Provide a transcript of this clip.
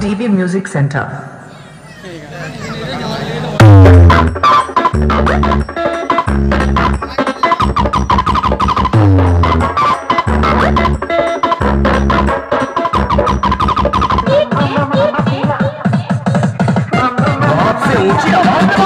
TV music centre ऊँची आवाज़